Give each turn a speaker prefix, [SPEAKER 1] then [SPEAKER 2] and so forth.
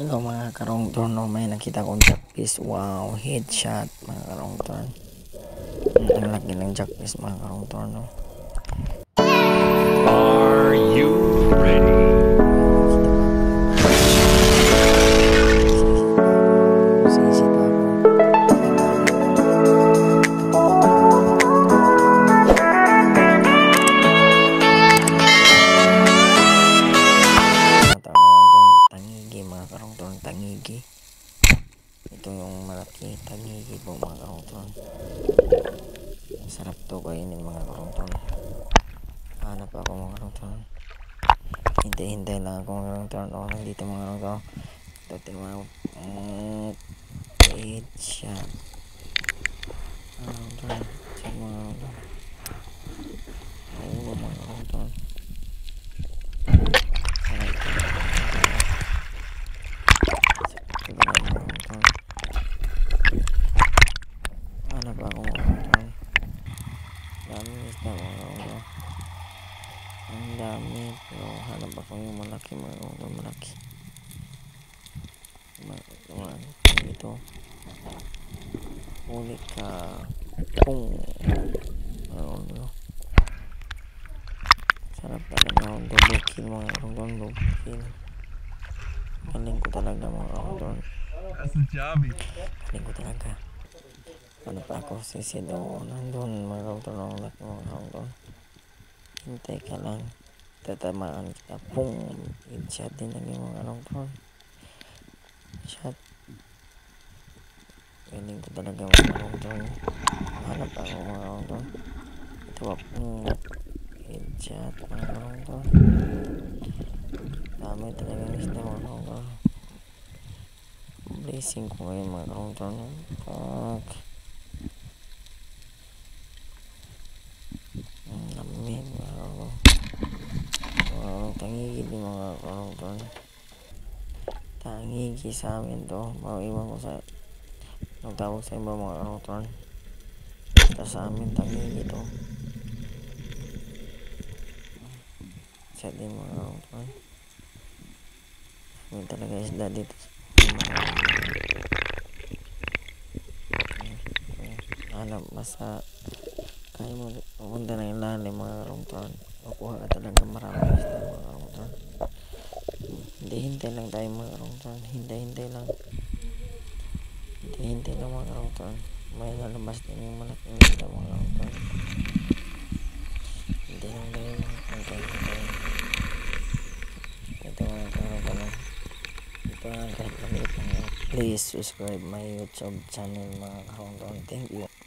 [SPEAKER 1] Hello mga karong torno, may nakita kong jackfish. Wow, headshot mga karong torno. Ang laki ng jackfish mga karong torno.
[SPEAKER 2] Are
[SPEAKER 1] tangigi. Ito yung malaki, tangigi po mga. Ang sarap to kainin mga karong torno. Hanap ako mga karong torno. Hintay-hintay lang ako mga karong torno. Oh, nandito mga karong torno. Ito tinawa ko. Mm, headshot. Karong torno. Check mga karong torno. Oo mga karong torno. Sarap to. Sarap to mga karong torno. Hanap ako mga torno. Dami isda mga torno. Ang dami. Pero hanap ako yung malaki mga karong malaki. Ma- ma- ito. Huli ka. Kung ano no sarap talaga ang double kill mga karong double kill galing ko talaga mga
[SPEAKER 2] jobby.
[SPEAKER 1] galing ko talaga ano pa ako sisido nandun ang laki mga karong hintay ka lang tatamaan kita pung headshot din lagi mga karong shot galing ko talaga mga karong hanap ako mga karong ito pa pung headshot mga karong dami talaga isda mga karong blessing ko ngayon mga karong pag tangigi din mga karong Tangigi sa amin to. Maiwan ko sa nagtawag sa iba mga karong Basta sa amin tangigi to. Siya din mga karong May talaga isda dito. Alam, basta kaya mo pumunta ng ilalim mga karong Makuha ka talaga marami isda mga karong Hintay-hintay lang tayo mga karong Hintay-hintay lang. Hintay-hintay lang mga karong May lalabas din yung malaking isda mga karong Hintay lang tayo mga karong Ito mga karong Ito nga kahit. Please subscribe my YouTube channel mga karong Thank you.